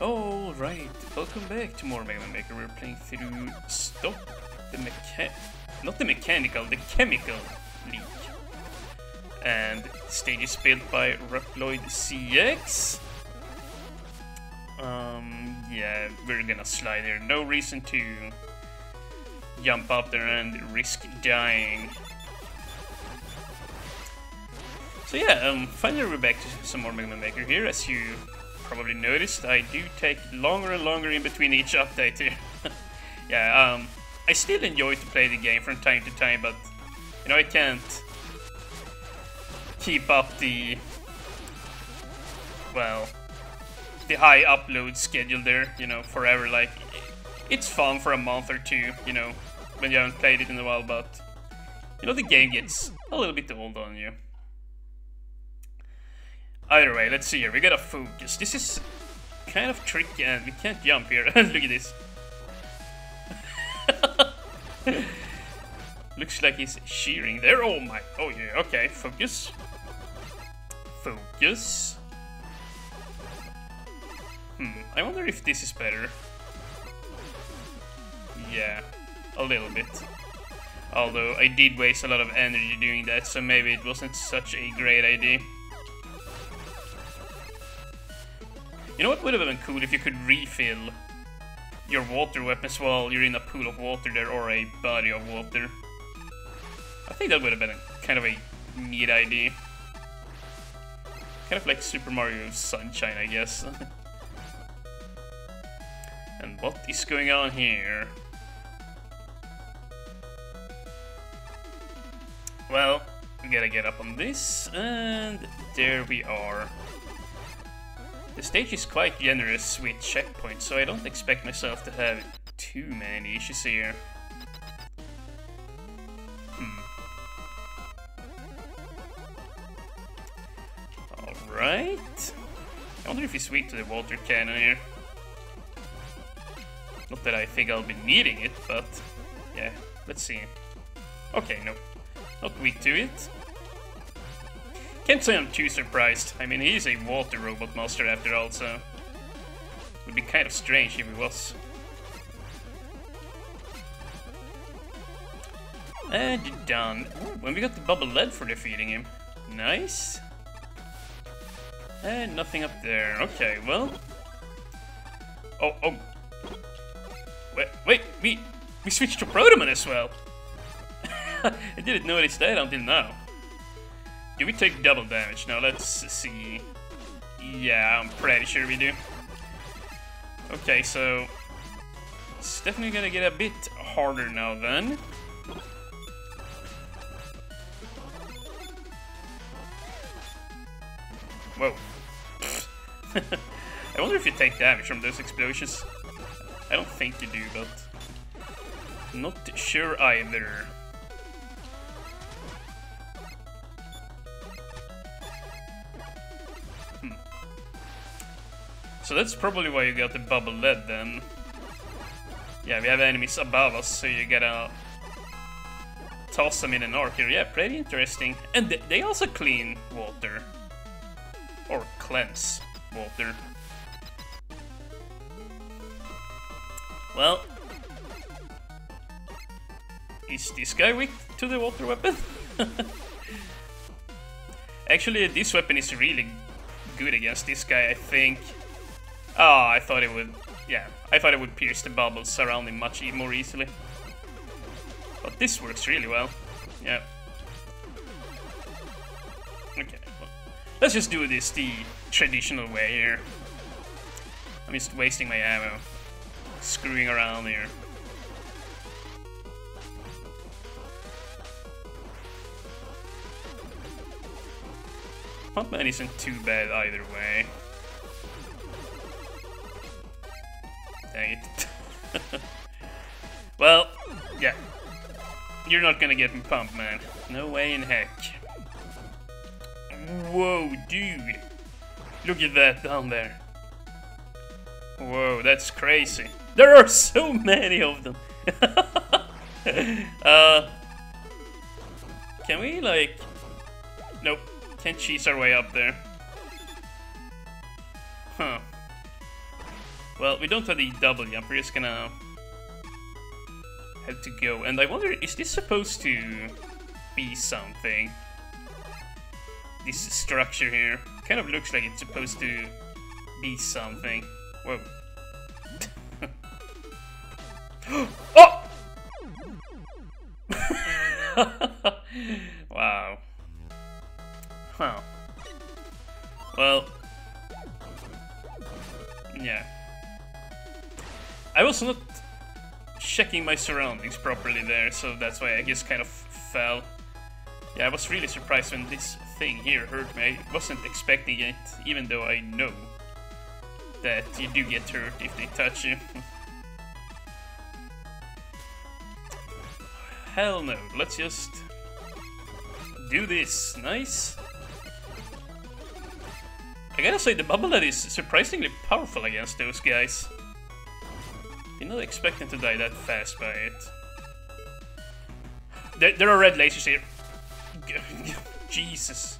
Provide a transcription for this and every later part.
Alright, welcome back to more Mega Man Maker. We're playing through Stop the Mecha... Not the mechanical, the chemical. And stage is built by Reploid ZX. Um, yeah, we're gonna slide there. No reason to jump up there and risk dying. So yeah, um, finally we're back to some more Mega Man Maker here. As you probably noticed, I do take longer and longer in between each update here. yeah, um, I still enjoy to play the game from time to time, but you know I can't keep up the well the high upload schedule there, you know, forever. Like it's fun for a month or two, you know, when you haven't played it in a while, but you know the game gets a little bit old on you. Either way, let's see here. We gotta focus. This is kind of tricky and we can't jump here. Look at this. Looks like he's shearing there. Oh my. Oh yeah, okay. Focus. Focus. Hmm. I wonder if this is better. Yeah. A little bit. Although I did waste a lot of energy doing that, so maybe it wasn't such a great idea. You know what would have been cool if you could refill your water weapons while you're in a pool of water there or a body of water. I think that would have been a, kind of a neat idea. Kind of like Super Mario Sunshine, I guess. and what is going on here? Well, we gotta get up on this, and there we are. The stage is quite generous with checkpoints, so I don't expect myself to have too many issues here. Hmm. Alright. I wonder if he's weak to the water cannon here. Not that I think I'll be needing it, but yeah, let's see. Okay, no. Not weak to it. Can't say I'm too surprised. I mean, he's a water robot master after all, so... Would be kind of strange if he was. And done. when we got the bubble lead for defeating him. Nice. And nothing up there. Okay, well... Oh, oh. Wait, wait, we, we switched to Protoman as well. I didn't notice that until now. Do we take double damage? Now let's see. Yeah, I'm pretty sure we do. Okay, so it's definitely gonna get a bit harder now then. Whoa. I wonder if you take damage from those explosions. I don't think you do, but not sure either. So that's probably why you got the bubble lead then. Yeah, we have enemies above us, so you gotta toss them in an arc here. Yeah, pretty interesting. And th they also clean water. Or cleanse water. Well, is this guy weak to the water weapon? Actually, this weapon is really good against this guy, I think. Oh, I thought it would... Yeah, I thought it would pierce the bubbles surrounding much more easily. But this works really well. Yeah. Okay, well, let's just do this the traditional way here. I'm just wasting my ammo. Screwing around here. Pump Man isn't too bad either way. Well, yeah. You're not gonna get me pumped, man. No way in heck. Whoa, dude. Look at that down there. Whoa, that's crazy. There are so many of them. uh, can we, like... Nope. Can't cheese our way up there. Huh. Well, we don't have the double jump, we're just gonna have to go. And I wonder, is this supposed to be something? This structure here kind of looks like it's supposed to be something. Whoa. oh! wow. Huh. Well. Yeah. I was not checking my surroundings properly there, so that's why I just kind of fell. Yeah, I was really surprised when this thing here hurt me. I wasn't expecting it, even though I know that you do get hurt if they touch you. Hell no, let's just do this. Nice. I gotta say, the Bubble Lead is surprisingly powerful against those guys. Did not expecting to die that fast by it. There, there are red lasers here. Jesus.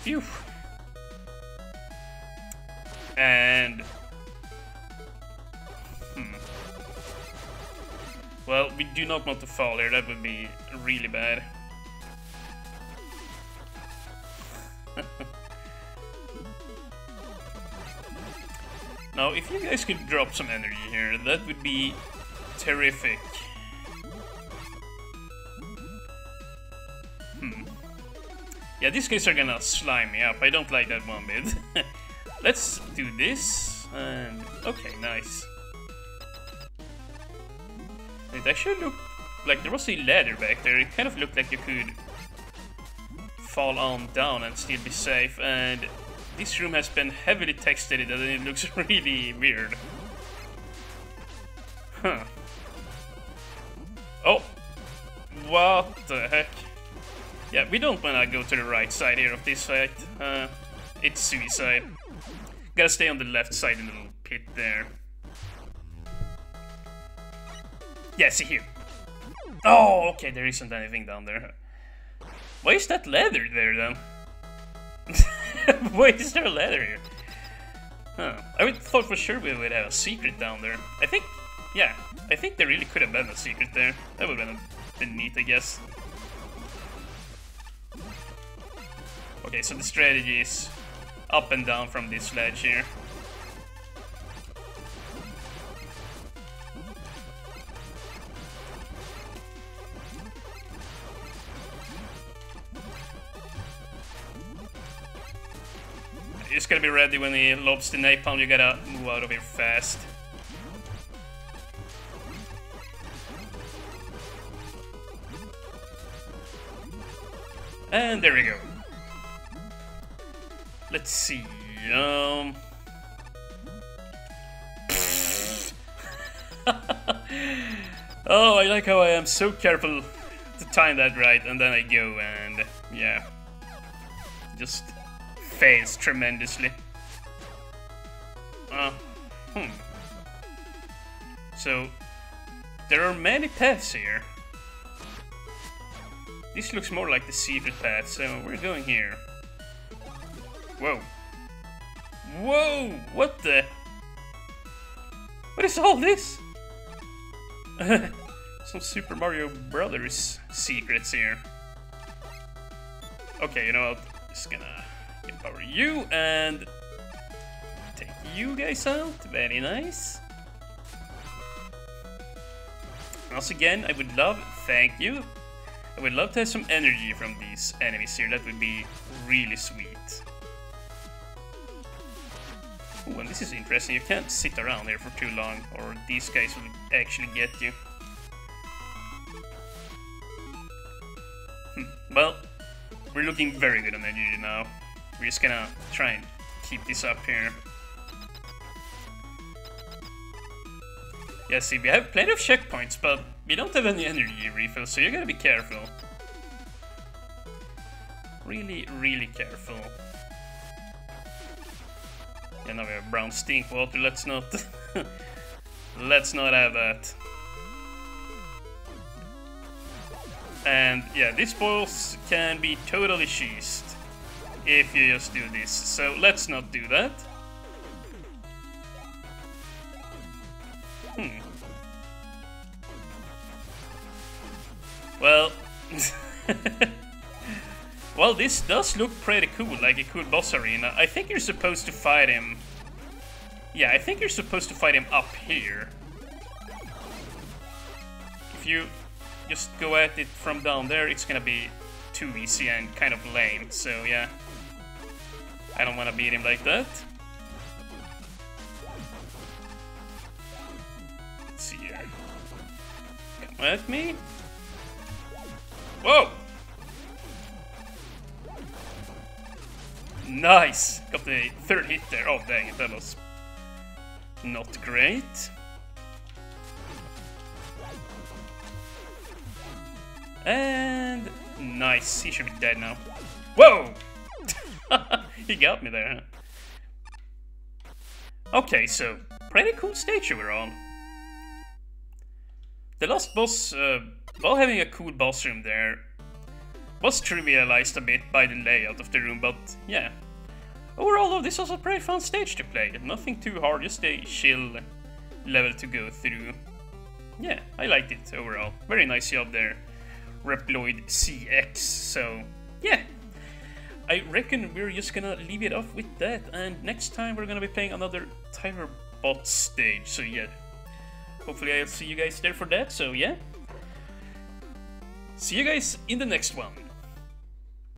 Phew. And... Hmm. Well, we do not want to fall here, that would be really bad. Now, if you guys could drop some energy here, that would be terrific. Hmm. Yeah, these guys are gonna slime me up. I don't like that one bit. Let's do this, and... Okay, nice. It actually looked like there was a ladder back there. It kind of looked like you could fall on down and still be safe, and this room has been heavily textured and it looks really weird. Huh. Oh! What the heck? Yeah, we don't wanna go to the right side here of this fight. Uh, it's suicide. Gotta stay on the left side in the little pit there. Yeah, see here. Oh, okay, there isn't anything down there. Why is that leather there then? Why is there a ladder here? Huh. I would thought for sure we would have a secret down there. I think, yeah, I think there really could have been a secret there. That would have been, been neat, I guess. Okay, so the strategy is up and down from this ledge here. Be ready when he lobs the napalm, you gotta move out of here fast. And there we go. Let's see, um... oh, I like how I am so careful to time that right, and then I go and, yeah. Just fails tremendously. Uh, hmm. So, there are many paths here. This looks more like the secret path, so we're going here. Whoa. Whoa! What the? What is all this? Some Super Mario Brothers secrets here. Okay, you know what? Just gonna Empower you and take you guys out. Very nice. Once again, I would love, thank you. I would love to have some energy from these enemies here. That would be really sweet. Ooh, and this is interesting. You can't sit around here for too long, or these guys will actually get you. Hmm. Well, we're looking very good on energy now. We're just gonna try and keep this up here. Yeah, see, we have plenty of checkpoints, but we don't have any energy refills, so you gotta be careful. Really, really careful. Yeah, now we have brown stink water, let's not... let's not have that. And yeah, these balls can be totally cheesed if you just do this. So let's not do that. Hmm. Well... well, this does look pretty cool, like a cool boss arena. I think you're supposed to fight him... Yeah, I think you're supposed to fight him up here. If you just go at it from down there, it's gonna be too easy and kind of lame, so yeah. I don't want to beat him like that. Let's see here. Come me. Whoa! Nice! Got the third hit there. Oh, dang it, that was not great. And nice, he should be dead now. Whoa! he got me there. Okay, so pretty cool stage we're on. The last boss, uh, while having a cool boss room there, was trivialized a bit by the layout of the room, but yeah. Overall, this was a pretty fun stage to play. Nothing too hard, just a chill level to go through. Yeah, I liked it overall. Very nice job there, Reploid ZX. So, yeah. I reckon we're just gonna leave it off with that, and next time we're gonna be playing another Tiger Bot stage, so yeah. Hopefully I'll see you guys there for that, so yeah. See you guys in the next one.